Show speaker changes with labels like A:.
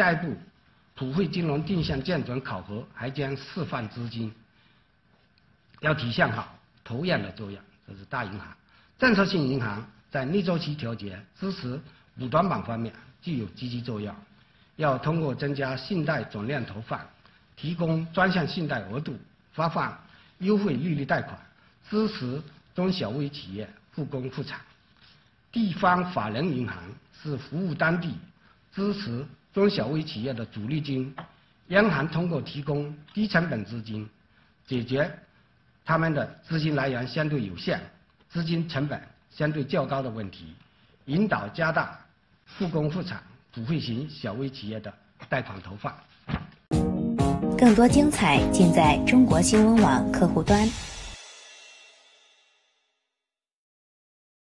A: 下一步，普惠金融定向降准考核还将释放资金，要体现好投样的作用。这是大银行，政策性银行在逆周期调节、支持五短板方面具有积极作用。要通过增加信贷总量投放，提供专项信贷额度，发放优惠利率贷款，支持中小微企业复工复产。地方法人银行是服务当地、支持中小微企业的主力军。央行通过提供低成本资金，解决他们的资金来源相对有限、资金成本相对较高的问题，引导加大复工复产、普惠型小微企业的贷款投放。
B: 更多精彩尽在中国新闻网客户端。